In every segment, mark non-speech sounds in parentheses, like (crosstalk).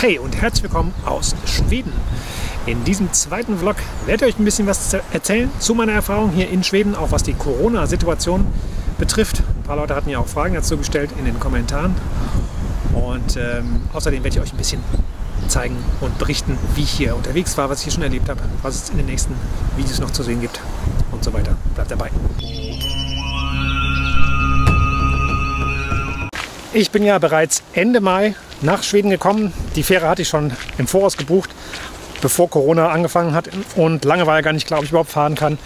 Hey und herzlich willkommen aus Schweden. In diesem zweiten Vlog werde ich euch ein bisschen was erzählen zu meiner Erfahrung hier in Schweden, auch was die Corona-Situation betrifft. Ein paar Leute hatten ja auch Fragen dazu gestellt in den Kommentaren. Und ähm, außerdem werde ich euch ein bisschen zeigen und berichten, wie ich hier unterwegs war, was ich hier schon erlebt habe, was es in den nächsten Videos noch zu sehen gibt und so weiter. Bleibt dabei. Ich bin ja bereits Ende Mai nach Schweden gekommen. Die Fähre hatte ich schon im Voraus gebucht, bevor Corona angefangen hat. Und lange war ja gar nicht klar, ob ich überhaupt fahren kann.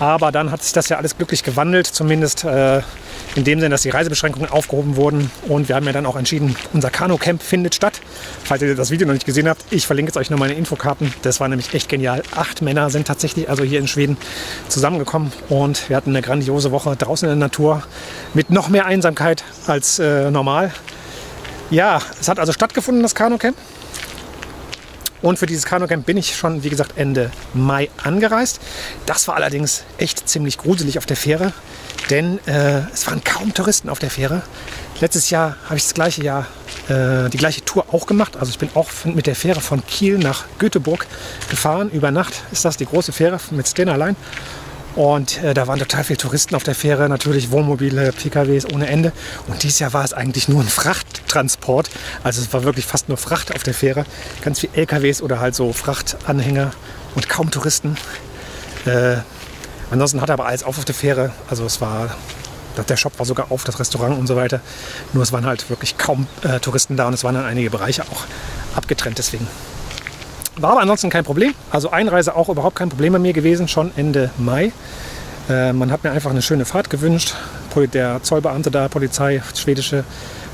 Aber dann hat sich das ja alles glücklich gewandelt, zumindest äh, in dem Sinne, dass die Reisebeschränkungen aufgehoben wurden. Und wir haben ja dann auch entschieden, unser Kanu-Camp findet statt. Falls ihr das Video noch nicht gesehen habt, ich verlinke jetzt euch noch meine Infokarten. Das war nämlich echt genial. Acht Männer sind tatsächlich also hier in Schweden zusammengekommen und wir hatten eine grandiose Woche draußen in der Natur mit noch mehr Einsamkeit als äh, normal. Ja, es hat also stattgefunden, das Kanu-Camp. Und für dieses Kanu-Camp bin ich schon, wie gesagt, Ende Mai angereist. Das war allerdings echt ziemlich gruselig auf der Fähre, denn äh, es waren kaum Touristen auf der Fähre. Letztes Jahr habe ich das gleiche Jahr äh, die gleiche Tour auch gemacht. Also ich bin auch mit der Fähre von Kiel nach Göteborg gefahren. Über Nacht ist das die große Fähre mit Stena Line. Und äh, da waren total viele Touristen auf der Fähre, natürlich Wohnmobile, PKWs ohne Ende. Und dieses Jahr war es eigentlich nur ein Frachttransport. Also es war wirklich fast nur Fracht auf der Fähre. Ganz viele LKWs oder halt so Frachtanhänger und kaum Touristen. Äh, ansonsten hatte aber alles auf auf der Fähre. Also es war, der Shop war sogar auf, das Restaurant und so weiter. Nur es waren halt wirklich kaum äh, Touristen da und es waren dann einige Bereiche auch abgetrennt deswegen. War aber ansonsten kein Problem. Also Einreise auch überhaupt kein Problem bei mir gewesen, schon Ende Mai. Äh, man hat mir einfach eine schöne Fahrt gewünscht. Der Zollbeamte da, Polizei, schwedische,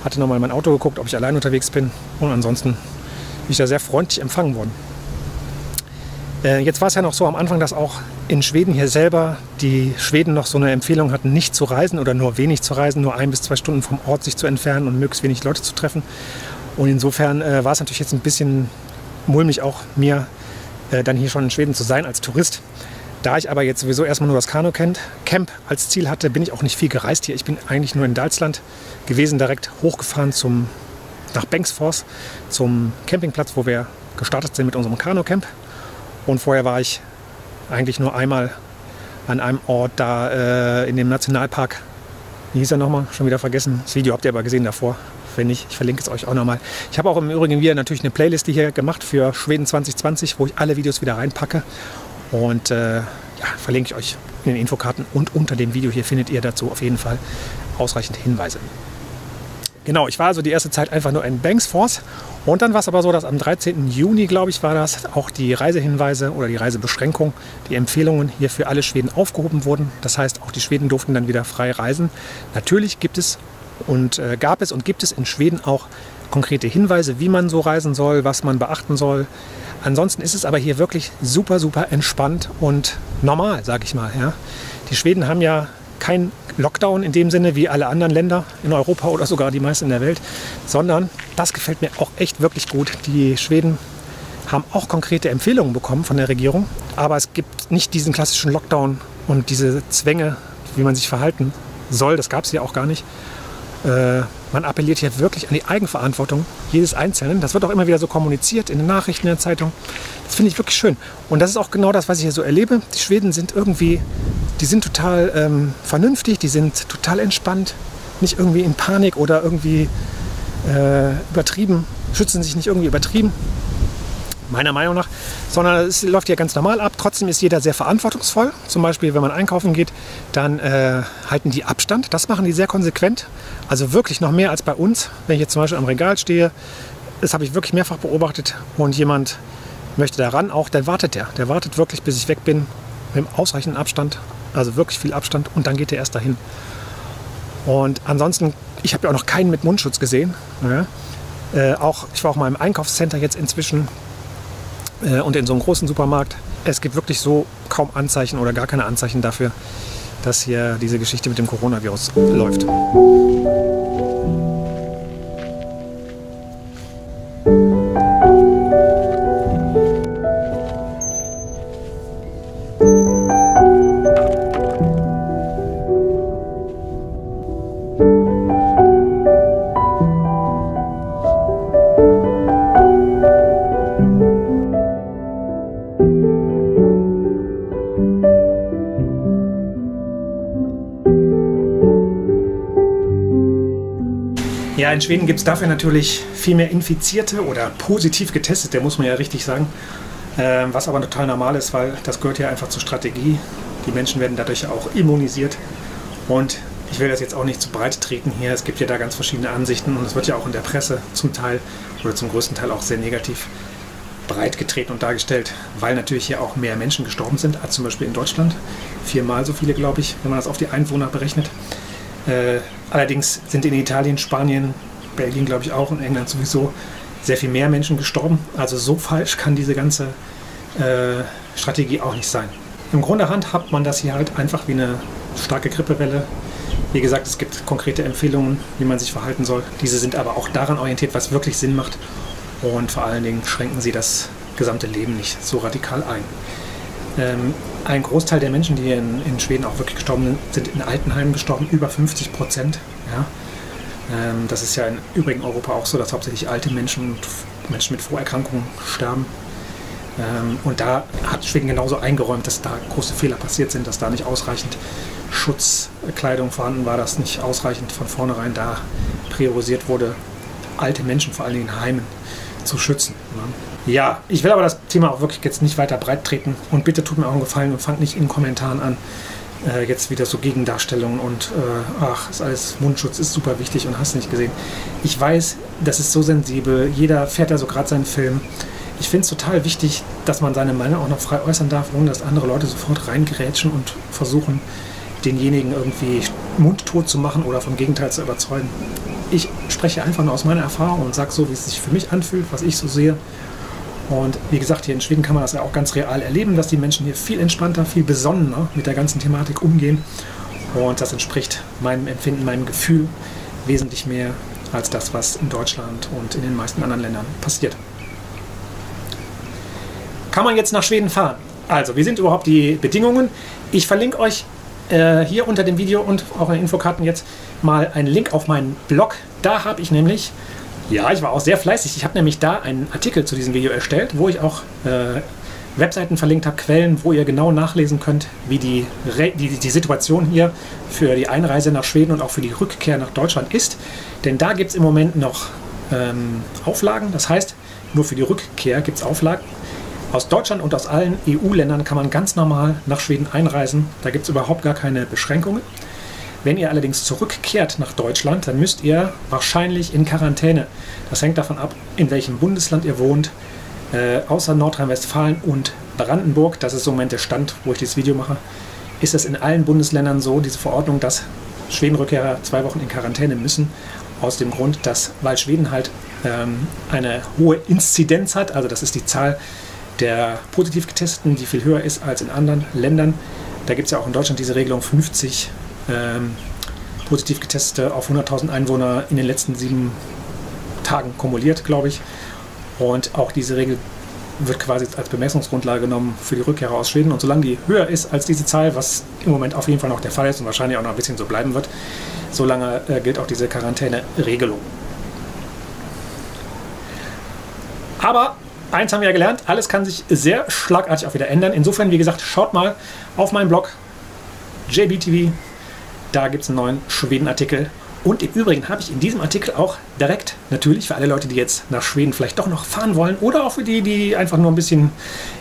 hatte nochmal mein Auto geguckt, ob ich allein unterwegs bin. Und ansonsten bin ich da sehr freundlich empfangen worden. Äh, jetzt war es ja noch so am Anfang, dass auch in Schweden hier selber die Schweden noch so eine Empfehlung hatten, nicht zu reisen oder nur wenig zu reisen, nur ein bis zwei Stunden vom Ort sich zu entfernen und möglichst wenig Leute zu treffen. Und insofern äh, war es natürlich jetzt ein bisschen mulmig auch mir äh, dann hier schon in Schweden zu sein als Tourist. Da ich aber jetzt sowieso erstmal nur das Kanu-Camp als Ziel hatte, bin ich auch nicht viel gereist hier. Ich bin eigentlich nur in Dalsland gewesen, direkt hochgefahren zum, nach Bengtsfors, zum Campingplatz, wo wir gestartet sind mit unserem Kanu-Camp. Und vorher war ich eigentlich nur einmal an einem Ort da äh, in dem Nationalpark. Wie hieß er nochmal? Schon wieder vergessen. Das Video habt ihr aber gesehen davor wenn nicht, ich verlinke es euch auch nochmal. Ich habe auch im Übrigen wieder natürlich eine Playlist hier gemacht für Schweden 2020, wo ich alle Videos wieder reinpacke. Und äh, ja, verlinke ich euch in den Infokarten und unter dem Video hier findet ihr dazu auf jeden Fall ausreichend Hinweise. Genau, ich war also die erste Zeit einfach nur in Banksforce und dann war es aber so, dass am 13. Juni, glaube ich, war das, auch die Reisehinweise oder die Reisebeschränkung, die Empfehlungen hier für alle Schweden aufgehoben wurden. Das heißt, auch die Schweden durften dann wieder frei reisen. Natürlich gibt es und äh, gab es und gibt es in Schweden auch konkrete Hinweise, wie man so reisen soll, was man beachten soll. Ansonsten ist es aber hier wirklich super, super entspannt und normal, sag ich mal. Ja. Die Schweden haben ja kein Lockdown in dem Sinne wie alle anderen Länder in Europa oder sogar die meisten in der Welt, sondern das gefällt mir auch echt wirklich gut. Die Schweden haben auch konkrete Empfehlungen bekommen von der Regierung, aber es gibt nicht diesen klassischen Lockdown und diese Zwänge, wie man sich verhalten soll. Das gab es ja auch gar nicht. Äh, man appelliert hier wirklich an die Eigenverantwortung jedes Einzelnen. Das wird auch immer wieder so kommuniziert in den Nachrichten, in der Zeitung. Das finde ich wirklich schön. Und das ist auch genau das, was ich hier so erlebe. Die Schweden sind irgendwie, die sind total ähm, vernünftig, die sind total entspannt, nicht irgendwie in Panik oder irgendwie äh, übertrieben, schützen sich nicht irgendwie übertrieben meiner Meinung nach, sondern es läuft ja ganz normal ab. Trotzdem ist jeder sehr verantwortungsvoll. Zum Beispiel, wenn man einkaufen geht, dann äh, halten die Abstand. Das machen die sehr konsequent. Also wirklich noch mehr als bei uns. Wenn ich jetzt zum Beispiel am Regal stehe, das habe ich wirklich mehrfach beobachtet und jemand möchte da ran, auch dann wartet der. Der wartet wirklich, bis ich weg bin, mit ausreichenden Abstand, also wirklich viel Abstand und dann geht er erst dahin. Und ansonsten, ich habe ja auch noch keinen mit Mundschutz gesehen. Ja. Äh, auch, ich war auch mal im Einkaufscenter jetzt inzwischen äh, und in so einem großen Supermarkt. Es gibt wirklich so kaum Anzeichen oder gar keine Anzeichen dafür, dass hier diese Geschichte mit dem Coronavirus läuft. In Schweden gibt es dafür natürlich viel mehr Infizierte oder positiv getestet, der muss man ja richtig sagen. Ähm, was aber total normal ist, weil das gehört ja einfach zur Strategie. Die Menschen werden dadurch auch immunisiert. Und ich will das jetzt auch nicht zu breit treten hier. Es gibt ja da ganz verschiedene Ansichten und es wird ja auch in der Presse zum Teil oder zum größten Teil auch sehr negativ breit getreten und dargestellt, weil natürlich hier auch mehr Menschen gestorben sind als zum Beispiel in Deutschland. Viermal so viele, glaube ich, wenn man das auf die Einwohner berechnet. Äh, allerdings sind in Italien, Spanien, Belgien, glaube ich auch und England sowieso sehr viel mehr Menschen gestorben. Also so falsch kann diese ganze äh, Strategie auch nicht sein. Im Grunde handhabt man das hier halt einfach wie eine starke Grippewelle. Wie gesagt, es gibt konkrete Empfehlungen, wie man sich verhalten soll. Diese sind aber auch daran orientiert, was wirklich Sinn macht. Und vor allen Dingen schränken sie das gesamte Leben nicht so radikal ein. Ähm, ein Großteil der Menschen, die in, in, Schweden auch wirklich gestorben sind, sind in Altenheimen gestorben, über 50 Prozent. Ja. Ähm, das ist ja in übrigen Europa auch so, dass hauptsächlich alte Menschen und Menschen mit Vorerkrankungen sterben. Ähm, und da hat Schweden genauso eingeräumt, dass da große Fehler passiert sind, dass da nicht ausreichend Schutzkleidung vorhanden war, dass nicht ausreichend von vornherein da priorisiert wurde, alte Menschen vor allen Dingen in Heimen zu schützen. Ne? Ja, ich will aber das Thema auch wirklich jetzt nicht weiter breit treten und bitte tut mir auch einen Gefallen und fangt nicht in Kommentaren an, äh, jetzt wieder so Gegendarstellungen und äh, ach, ist alles Mundschutz ist super wichtig und hast nicht gesehen. Ich weiß, das ist so sensibel, jeder fährt ja so gerade seinen Film. Ich finde es total wichtig, dass man seine Meinung auch noch frei äußern darf, ohne dass andere Leute sofort reingerätschen und versuchen, denjenigen irgendwie mundtot zu machen oder vom Gegenteil zu überzeugen. Ich spreche einfach nur aus meiner Erfahrung und sage so, wie es sich für mich anfühlt, was ich so sehe. Und wie gesagt, hier in Schweden kann man das ja auch ganz real erleben, dass die Menschen hier viel entspannter, viel besonnener mit der ganzen Thematik umgehen. Und das entspricht meinem Empfinden, meinem Gefühl wesentlich mehr als das, was in Deutschland und in den meisten anderen Ländern passiert. Kann man jetzt nach Schweden fahren? Also, wie sind überhaupt die Bedingungen? Ich verlinke euch äh, hier unter dem Video und auch in den Infokarten jetzt mal einen Link auf meinen Blog. Da habe ich nämlich, ja, ich war auch sehr fleißig, ich habe nämlich da einen Artikel zu diesem Video erstellt, wo ich auch äh, Webseiten verlinkt habe, Quellen, wo ihr genau nachlesen könnt, wie die, die, die Situation hier für die Einreise nach Schweden und auch für die Rückkehr nach Deutschland ist. Denn da gibt es im Moment noch ähm, Auflagen. Das heißt, nur für die Rückkehr gibt es Auflagen. Aus Deutschland und aus allen EU-Ländern kann man ganz normal nach Schweden einreisen. Da gibt es überhaupt gar keine Beschränkungen. Wenn ihr allerdings zurückkehrt nach Deutschland, dann müsst ihr wahrscheinlich in Quarantäne. Das hängt davon ab, in welchem Bundesland ihr wohnt. Äh, außer Nordrhein-Westfalen und Brandenburg, das ist im Moment der Stand, wo ich dieses Video mache, ist es in allen Bundesländern so, diese Verordnung, dass Schwedenrückkehrer zwei Wochen in Quarantäne müssen. Aus dem Grund, dass, weil Schweden halt ähm, eine hohe Inzidenz hat, also das ist die Zahl der positiv getesteten, die viel höher ist als in anderen Ländern. Da gibt es ja auch in Deutschland diese Regelung 50 ähm, positiv getestete auf 100.000 Einwohner in den letzten sieben Tagen kumuliert, glaube ich. Und auch diese Regel wird quasi als Bemessungsgrundlage genommen für die Rückkehrer aus Schweden. Und solange die höher ist als diese Zahl, was im Moment auf jeden Fall noch der Fall ist und wahrscheinlich auch noch ein bisschen so bleiben wird, solange äh, gilt auch diese Quarantäne-Regelung. Aber eins haben wir ja gelernt, alles kann sich sehr schlagartig auch wieder ändern. Insofern, wie gesagt, schaut mal auf meinen Blog JBTV. Da gibt es einen neuen Schweden-Artikel. Und im Übrigen habe ich in diesem Artikel auch direkt, natürlich für alle Leute, die jetzt nach Schweden vielleicht doch noch fahren wollen oder auch für die, die einfach nur ein bisschen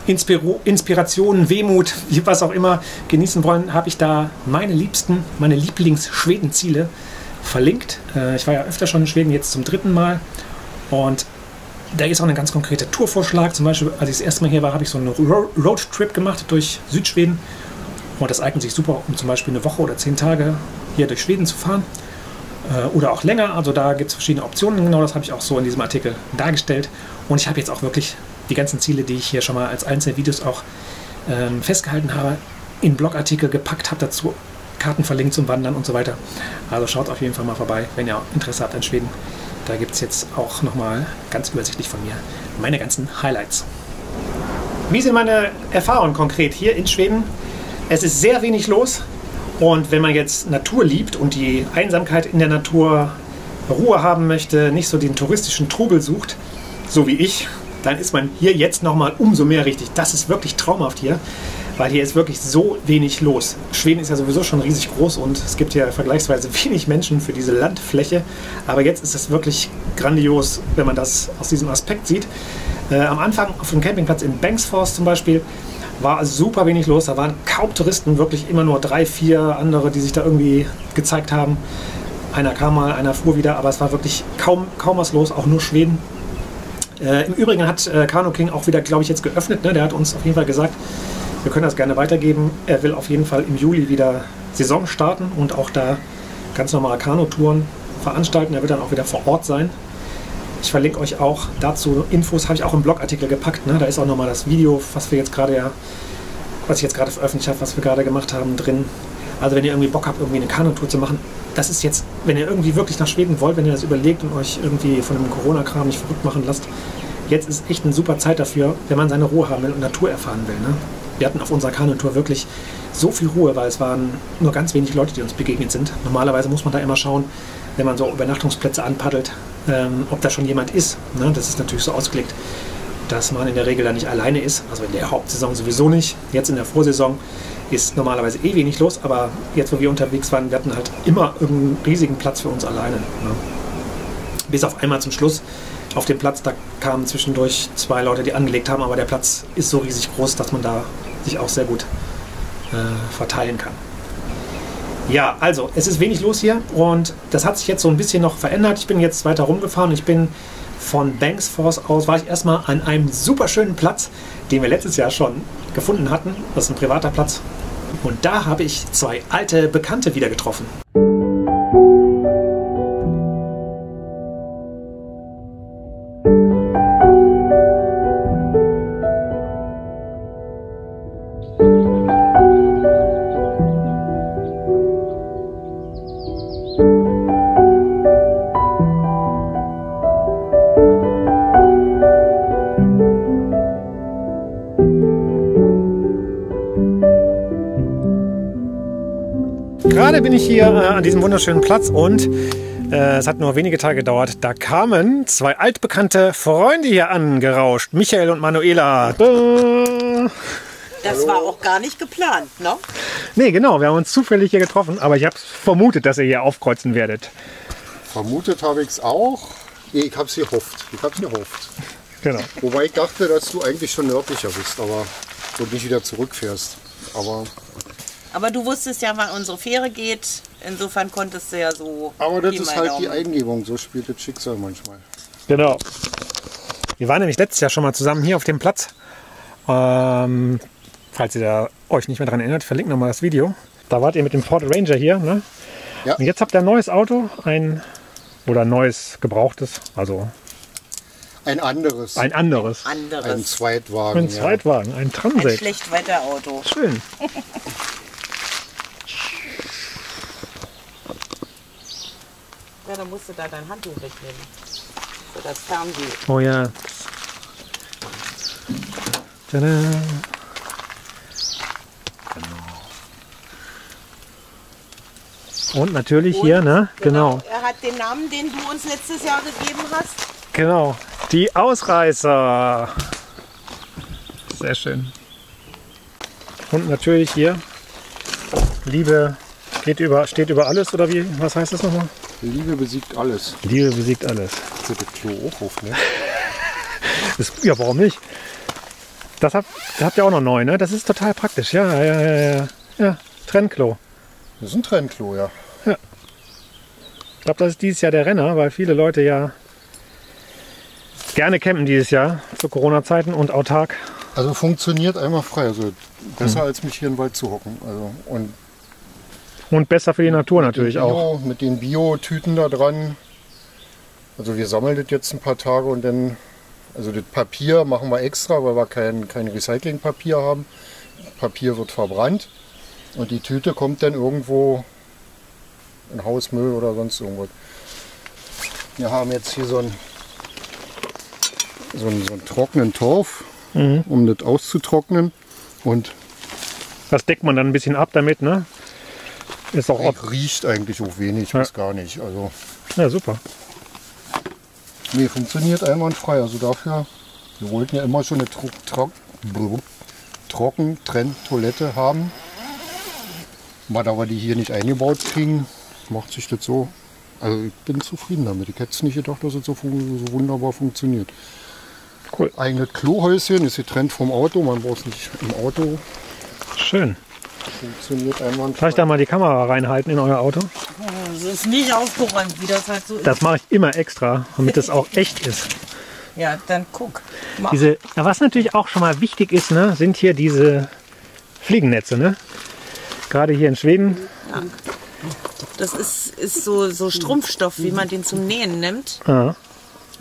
Inspiro Inspiration, Wehmut, (laughs) was auch immer genießen wollen, habe ich da meine liebsten, meine Lieblings-Schweden-Ziele verlinkt. Äh, ich war ja öfter schon in Schweden, jetzt zum dritten Mal. Und da ist auch ein ganz konkreter Tourvorschlag. Zum Beispiel, als ich das erste Mal hier war, habe ich so einen Roadtrip gemacht durch Südschweden. Und das eignet sich super, um zum Beispiel eine Woche oder zehn Tage hier durch Schweden zu fahren. Äh, oder auch länger. Also da gibt es verschiedene Optionen. Genau das habe ich auch so in diesem Artikel dargestellt. Und ich habe jetzt auch wirklich die ganzen Ziele, die ich hier schon mal als Einzelvideos auch ähm, festgehalten habe, in Blogartikel gepackt, habe dazu Karten verlinkt zum Wandern und so weiter. Also schaut auf jeden Fall mal vorbei, wenn ihr Interesse habt an Schweden. Da gibt es jetzt auch nochmal ganz übersichtlich von mir meine ganzen Highlights. Wie sind meine Erfahrungen konkret hier in Schweden? Es ist sehr wenig los und wenn man jetzt Natur liebt und die Einsamkeit in der Natur Ruhe haben möchte, nicht so den touristischen Trubel sucht, so wie ich, dann ist man hier jetzt nochmal umso mehr richtig. Das ist wirklich traumhaft hier. weil hier ist wirklich so wenig los. Schweden ist ja sowieso schon riesig groß und es gibt ja vergleichsweise (laughs) wenig Menschen für diese Landfläche. Aber jetzt ist es wirklich grandios, wenn man das aus diesem Aspekt sieht. Äh, am Anfang auf dem Campingplatz in Banksforce zum Beispiel war super wenig los. Da waren kaum Touristen, wirklich immer nur drei, vier andere, die sich da irgendwie gezeigt haben. Einer kam mal, einer fuhr wieder, aber es war wirklich kaum, kaum was los, auch nur Schweden. Äh, Im Übrigen hat äh, Kano King auch wieder, glaube ich, jetzt geöffnet. Ne? Der hat uns auf jeden Fall gesagt, wir können das gerne weitergeben. Er will auf jeden Fall im Juli wieder Saison starten und auch da ganz normale Kanutouren veranstalten. Er wird dann auch wieder vor Ort sein. Ich verlinke euch auch dazu Infos, habe ich auch im Blogartikel gepackt. Ne? Da ist auch nochmal das Video, was wir jetzt gerade ja, was ich jetzt gerade veröffentlicht habe, was wir gerade gemacht haben, drin. Also wenn ihr irgendwie Bock habt, irgendwie eine Kanutour zu machen, das ist jetzt, wenn ihr irgendwie wirklich nach Schweden wollt, wenn ihr das überlegt und euch irgendwie von dem Corona-Kram nicht verrückt machen lasst, jetzt ist echt eine super Zeit dafür, wenn man seine Ruhe haben will und Natur erfahren will. Ne? Wir hatten auf unserer Kanutour wirklich so viel Ruhe, weil es waren nur ganz wenig Leute, die uns begegnet sind. Normalerweise muss man da immer schauen, wenn man so Übernachtungsplätze anpaddelt, ähm, ob da schon jemand ist. Ne? Das ist natürlich so ausgelegt, dass man in der Regel da nicht alleine ist. Also in der Hauptsaison sowieso nicht. Jetzt in der Vorsaison ist normalerweise eh wenig los, aber jetzt, wo wir unterwegs waren, wir hatten halt immer irgendeinen riesigen Platz für uns alleine. Ne? Bis auf einmal zum Schluss auf dem Platz, da kamen zwischendurch zwei Leute, die angelegt haben, aber der Platz ist so riesig groß, dass man da sich auch sehr gut äh, verteilen kann. Ja, also es ist wenig los hier und das hat sich jetzt so ein bisschen noch verändert. Ich bin jetzt weiter rumgefahren. Ich bin von Banksforce aus, war ich erstmal an einem super schönen Platz, den wir letztes Jahr schon gefunden hatten. Das ist ein privater Platz. Und da habe ich zwei alte Bekannte wieder getroffen. Hier äh, an diesem wunderschönen Platz und äh, es hat nur wenige Tage gedauert. Da kamen zwei altbekannte Freunde hier angerauscht. Michael und Manuela. Da. Das war auch gar nicht geplant, ne? Nee, genau. Wir haben uns zufällig hier getroffen, aber ich habe vermutet, dass ihr hier aufkreuzen werdet. Vermutet habe ich es auch. Nee, ich habe es gehofft. Ich habe es gehofft. Genau. Wobei ich dachte, dass du eigentlich schon nördlicher bist, aber und nicht wieder zurückfährst. Aber, Aber du wusstest ja, wann unsere Fähre geht. Insofern konntest du ja so. aber das ist halt die Daumen. Eingebung. So spielt das Schicksal manchmal. Genau. Wir waren nämlich letztes Jahr schon mal zusammen hier auf dem Platz. Ähm, falls ihr da euch nicht mehr daran erinnert, verlinken nochmal das Video. Da wart ihr mit dem Ford Ranger hier. Ne? Ja. Und jetzt habt ihr ein neues Auto, ein oder ein neues gebrauchtes, also Ein anderes. ein anderes. Ein Anderes. Zweitwagen. Ein ja. Zweitwagen, ein Ein Transit. Schlechtwetterauto. Schön. (laughs) Ja, dann musst du da dein Handtuch wegnehmen. Für das Fernsehen. Oh ja. Tada. Und natürlich hier, ne? Genau. Er hat den Namen, den du uns letztes Jahr gegeben hast. Genau. Die Ausreißer. Sehr schön. Und natürlich hier. Liebe geht über, steht über alles oder wie? Was heißt das nochmal? Liebe besiegt alles. Liebe besiegt alles. Das Klo auch auf, ne? (laughs) Das, ja, warum nicht? Das habt, das habt ihr auch noch neu, ne? Das ist total praktisch. Ja, ja, ja, ja. Ja, Trennklo. Das ist ein Trennklo, ja. Ich glaube, das ist dieses Jahr der Renner, weil viele Leute ja gerne campen dieses Jahr zu Corona-Zeiten und autark. Also funktioniert einmal frei. Also besser als mich hier im Wald zu hocken. Also, und Und besser für die Natur natürlich Bio, auch. Mit den Bio-Tüten da dran. Also wir sammeln das jetzt ein paar Tage und dann, also das Papier machen wir extra, weil wir kein, kein Recyclingpapier haben. Papier wird verbrannt und die Tüte kommt dann irgendwo in Hausmüll oder sonst irgendwas. Wir haben jetzt hier so einen, so einen, so einen trockenen Torf, Mhm. um das auszutrocknen. Und Das deckt man dann ein bisschen ab damit, ne? Ist auch ob. riecht eigentlich auch wenig, bis gar nicht. Also Ja, super. Nee, funktioniert einwandfrei. Also dafür, wir wollten ja immer schon eine Tro Tro trocken Trenntoilette haben. Mal da wir die hier nicht eingebaut kriegen, macht sich das so. Also ich bin zufrieden damit. Ich hätte es nicht gedacht, dass es so, so wunderbar funktioniert. Cool. Eigenes Klohäuschen ist getrennt vom Auto. Man braucht es nicht im Auto. Schön. Funktioniert einwandfrei. Vielleicht da mal die Kamera reinhalten in euer Auto. Es ist nicht aufgeräumt, wie das halt so ist. Das mache ich immer extra, damit es auch echt ist. (laughs) Ja, dann guck. Mach. Diese, ja, was natürlich auch schon mal wichtig ist, ne, sind hier diese Fliegennetze. Ne? Gerade hier in Schweden. Das ist, ist so, so Strumpfstoff, wie man den zum Nähen nimmt Ja.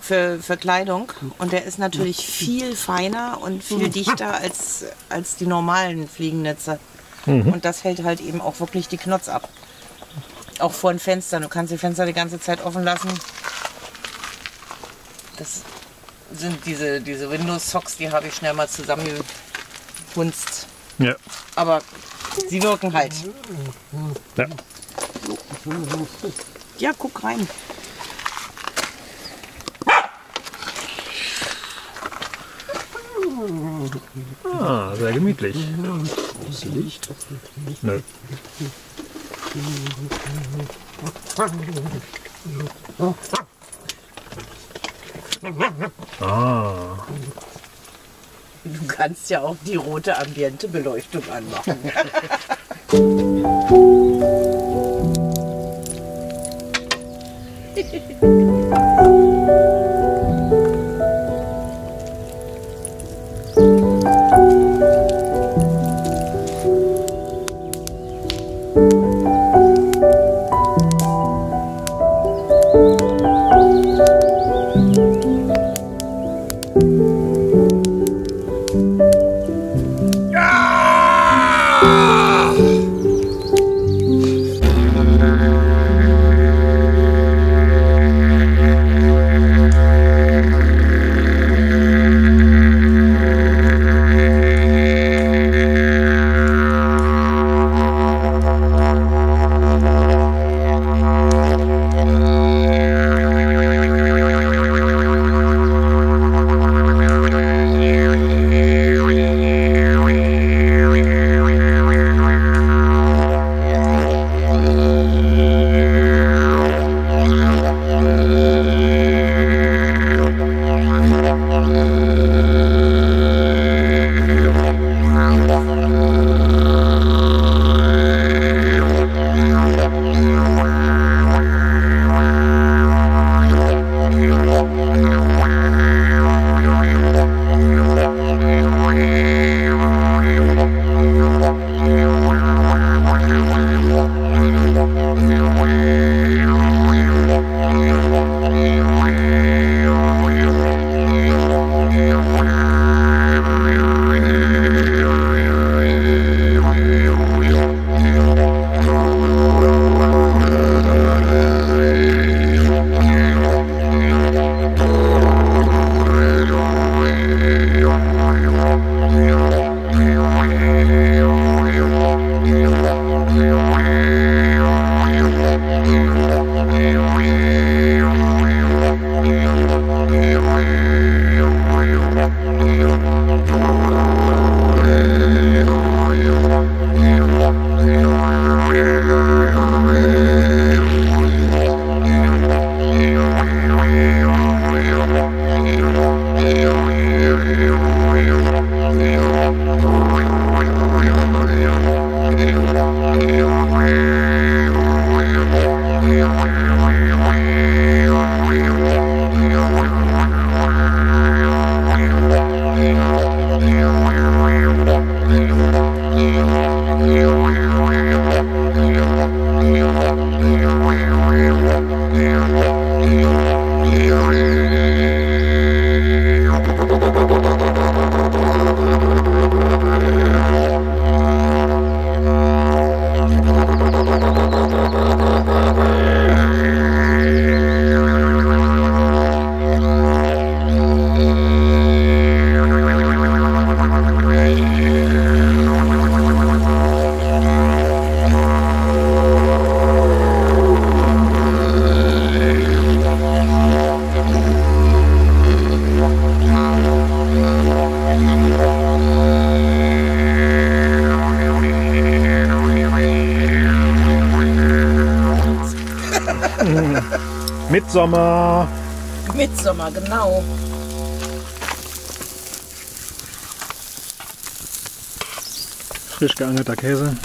für, für Kleidung. Und der ist natürlich viel feiner und viel dichter als, als die normalen Fliegennetze. Und das hält halt eben auch wirklich die Knotz ab. Auch vor den Fenstern. Du kannst die Fenster die ganze Zeit offen lassen. Das sind diese, diese Windows-Socks, die habe ich schnell mal zusammengehunzt. Ja. Aber sie wirken halt. ja. Ja, guck rein. Ah, sehr gemütlich. Das Licht? Nö. Ah. Du kannst ja auch die rote ambiente Beleuchtung anmachen. (laughs) (laughs) Mitsommer. Mitsommer, genau. Frisch geangelter Käse.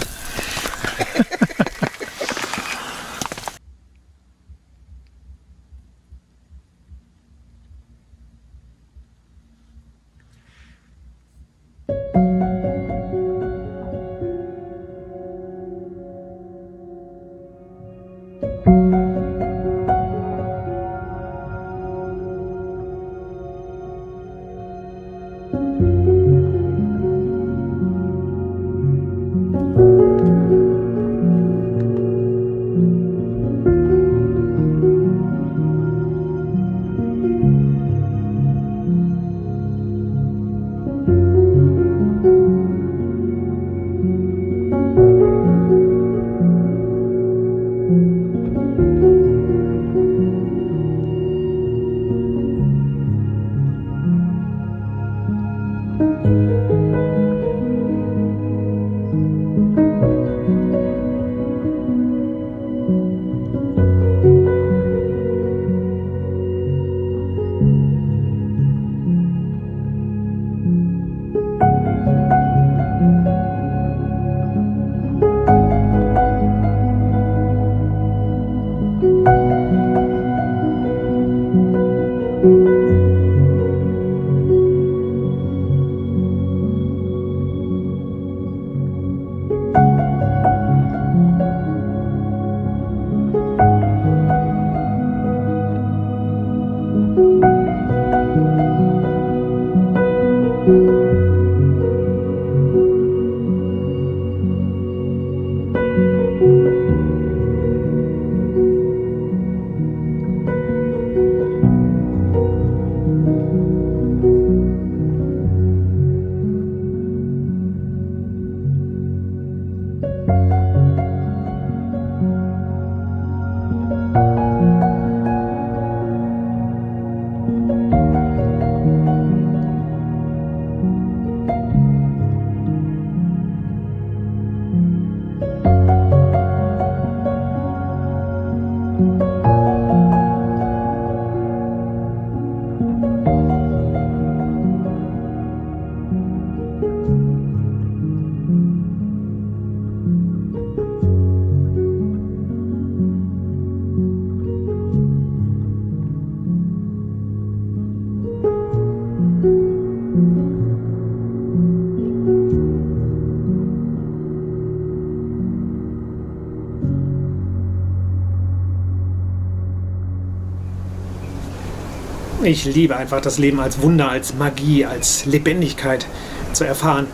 Ich liebe einfach das Leben als Wunder, als Magie, als Lebendigkeit zu erfahren.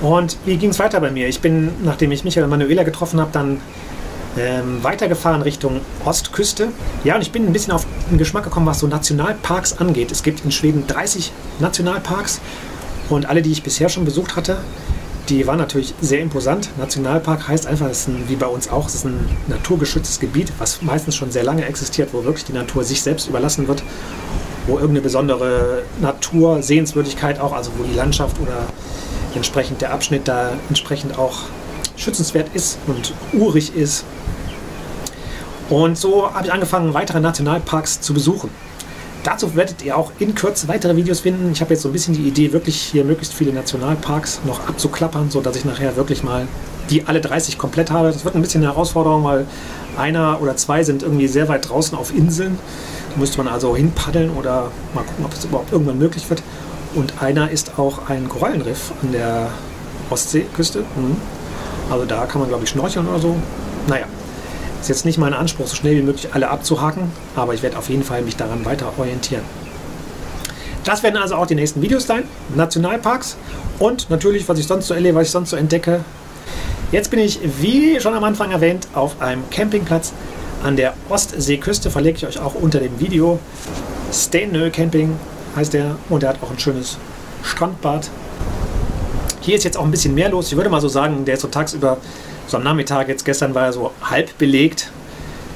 Und wie ging es weiter bei mir? Ich bin, nachdem ich Michael Manuela getroffen habe, dann ähm, weitergefahren Richtung Ostküste. Ja, und ich bin ein bisschen auf den Geschmack gekommen, was so Nationalparks angeht. Es gibt in Schweden 30 Nationalparks und alle, die ich bisher schon besucht hatte, die waren natürlich sehr imposant. Nationalpark heißt einfach, es ist ein, wie bei uns auch, es ist ein naturgeschütztes Gebiet, was meistens schon sehr lange existiert, wo wirklich die Natur sich selbst überlassen wird, wo irgendeine besondere Natursehenswürdigkeit auch, also wo die Landschaft oder entsprechend der Abschnitt da entsprechend auch schützenswert ist und urig ist. Und so habe ich angefangen, weitere Nationalparks zu besuchen. Dazu werdet ihr auch in Kürze weitere Videos finden. Ich habe jetzt so ein bisschen die Idee, wirklich hier möglichst viele Nationalparks noch abzuklappern, sodass ich nachher wirklich mal die alle 30 komplett habe. Das wird ein bisschen eine Herausforderung, weil einer oder zwei sind irgendwie sehr weit draußen auf Inseln. Da müsste man also hinpaddeln oder mal gucken, ob es überhaupt irgendwann möglich wird. Und einer ist auch ein Korallenriff an der Ostseeküste. Mhm. Also da kann man, glaube ich, schnorcheln oder so. Naja, ist jetzt nicht mein Anspruch, so schnell wie möglich alle abzuhaken, aber ich werde auf jeden Fall mich daran weiter orientieren. Das werden also auch die nächsten Videos sein. Nationalparks und natürlich, was ich sonst so erlebe, was ich sonst so entdecke. Jetzt bin ich, wie schon am Anfang erwähnt, auf einem Campingplatz an der Ostseeküste. Verlege ich euch auch unter dem Video. Stenö Camping heißt der und der hat auch ein schönes Strandbad. Hier ist jetzt auch ein bisschen mehr los. Ich würde mal so sagen, der ist so tagsüber so am Nachmittag, jetzt gestern war er so halb belegt.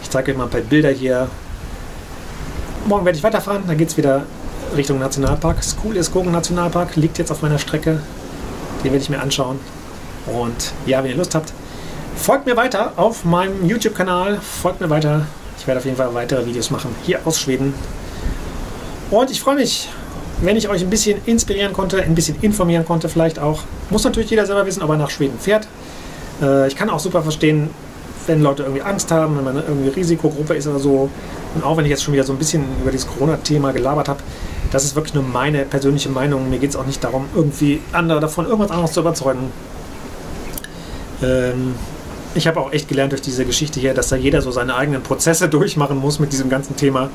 Ich zeige euch mal ein paar Bilder hier. Morgen werde ich weiterfahren, dann geht es wieder Richtung Nationalpark. School ist Skogen Nationalpark, liegt jetzt auf meiner Strecke. Den werde ich mir anschauen. Und ja, wenn ihr Lust habt, folgt mir weiter auf meinem YouTube-Kanal. Folgt mir weiter, Ich werde auf jeden Fall weitere Videos machen, hier aus Schweden. Und ich freue mich, wenn ich euch ein bisschen inspirieren konnte, ein bisschen informieren konnte vielleicht auch. Muss natürlich jeder selber wissen, ob er nach Schweden fährt. Äh, ich kann auch super verstehen, wenn Leute irgendwie Angst haben, wenn man irgendwie Risikogruppe ist oder so. Und auch wenn ich jetzt schon wieder so ein bisschen über dieses Corona-Thema gelabert habe, das ist wirklich nur meine persönliche Meinung. Mir geht es auch nicht darum, irgendwie andere davon irgendwas anderes zu überzeugen. Ähm, ich habe auch echt gelernt durch diese Geschichte hier, dass da jeder so seine eigenen Prozesse (laughs) durchmachen muss mit diesem ganzen Thema.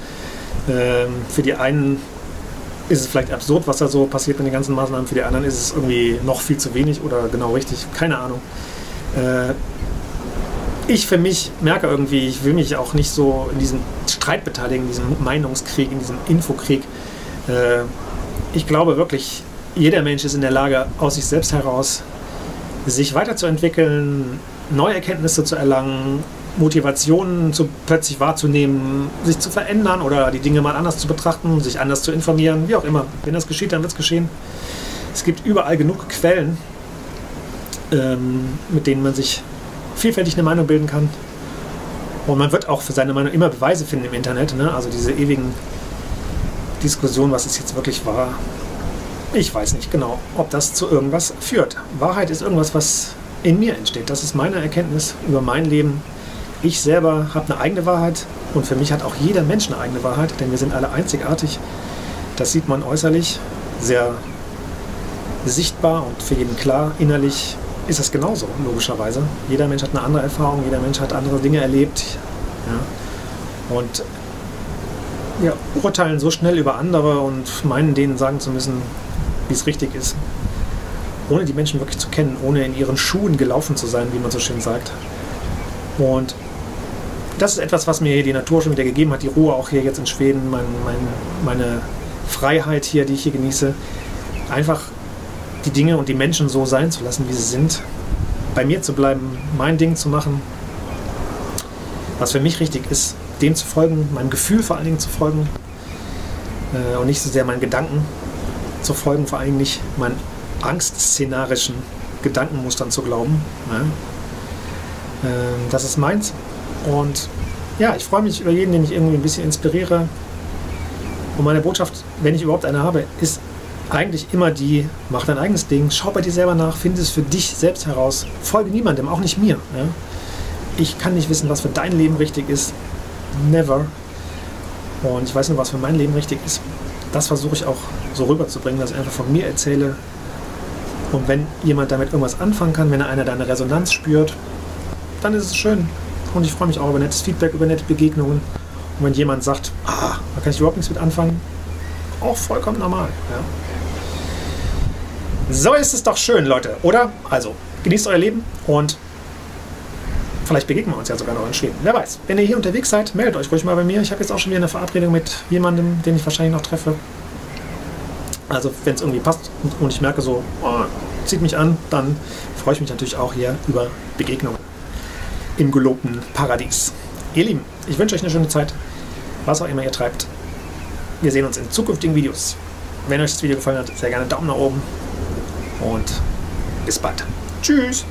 Ähm, für die einen ist es vielleicht absurd, was da so passiert mit den ganzen Maßnahmen, für die anderen ist es irgendwie noch viel zu wenig oder genau richtig, keine Ahnung. Äh, ich für mich merke irgendwie, ich will mich auch nicht so in diesem Streit beteiligen, in diesem Meinungskrieg, in diesem Infokrieg. Äh, ich glaube wirklich, jeder Mensch ist in der Lage, aus sich selbst heraus sich weiterzuentwickeln, neue Erkenntnisse zu erlangen, Motivationen zu, plötzlich wahrzunehmen, sich zu verändern oder die Dinge mal anders zu betrachten, sich anders zu informieren, wie auch immer. Wenn das geschieht, dann wird es geschehen. Es gibt überall genug Quellen, ähm, mit denen man sich vielfältig eine Meinung bilden kann. Und man wird auch für seine Meinung immer Beweise finden im Internet. Ne? Also diese ewigen Diskussionen, was es jetzt wirklich war. Ich weiß nicht genau, ob das zu irgendwas führt. Wahrheit ist irgendwas, was in mir entsteht. Das ist meine Erkenntnis über mein Leben. Ich selber habe eine eigene Wahrheit und für mich hat auch jeder Mensch eine eigene Wahrheit, denn wir sind alle einzigartig. Das sieht man äußerlich sehr sichtbar und für jeden klar. Innerlich ist das genauso, logischerweise. Jeder Mensch hat eine andere Erfahrung, jeder Mensch hat andere Dinge erlebt. Ja. Und wir urteilen so schnell über andere und meinen denen sagen zu müssen, wie es richtig ist ohne die Menschen wirklich zu kennen, ohne in ihren Schuhen gelaufen zu sein, wie man so schön sagt. Und das ist etwas, was mir hier die Natur schon wieder gegeben hat, die Ruhe auch hier jetzt in Schweden, mein, mein, meine Freiheit hier, die ich hier genieße. Einfach die Dinge und die Menschen so sein zu lassen, wie sie sind. Bei mir zu bleiben, mein Ding zu machen, was für mich richtig ist, dem zu folgen, meinem Gefühl vor allen Dingen zu folgen äh, und nicht so sehr meinen Gedanken zu folgen, vor Dingen nicht meinen angstszenarischen Gedankenmustern zu glauben. Ja. Ähm, das ist meins. Und ja, ich freue mich über jeden, den ich irgendwie ein bisschen inspiriere. Und meine Botschaft, wenn ich überhaupt eine habe, ist eigentlich immer die, mach dein eigenes Ding, schau bei dir selber nach, finde es für dich selbst heraus, folge niemandem, auch nicht mir. Ja? Ich kann nicht wissen, was für dein Leben richtig ist. Never. Und ich weiß nur, was für mein Leben richtig ist. Das versuche ich auch so rüberzubringen, dass ich einfach von mir erzähle, und wenn jemand damit irgendwas anfangen kann, wenn er einer deine Resonanz spürt, dann ist es schön. Und ich freue mich auch über nettes Feedback, über nette Begegnungen. Und wenn jemand sagt, ah, da kann ich überhaupt nichts mit anfangen, auch vollkommen normal. Ja. So ist es doch schön, Leute, oder? Also, genießt euer Leben und vielleicht begegnen wir uns ja sogar noch in Schweden. Wer weiß. Wenn ihr hier unterwegs seid, meldet euch ruhig mal bei mir. Ich habe jetzt auch schon wieder eine Verabredung mit jemandem, den ich wahrscheinlich noch treffe. Also wenn es irgendwie passt und, ich merke so, oh, zieht mich an, dann freue ich mich natürlich auch hier über Begegnungen im gelobten Paradies. Ihr Lieben, ich wünsche euch eine schöne Zeit, was auch immer ihr treibt. Wir sehen uns in zukünftigen Videos. Wenn euch das Video gefallen hat, sehr gerne Daumen nach oben und bis bald. Tschüss!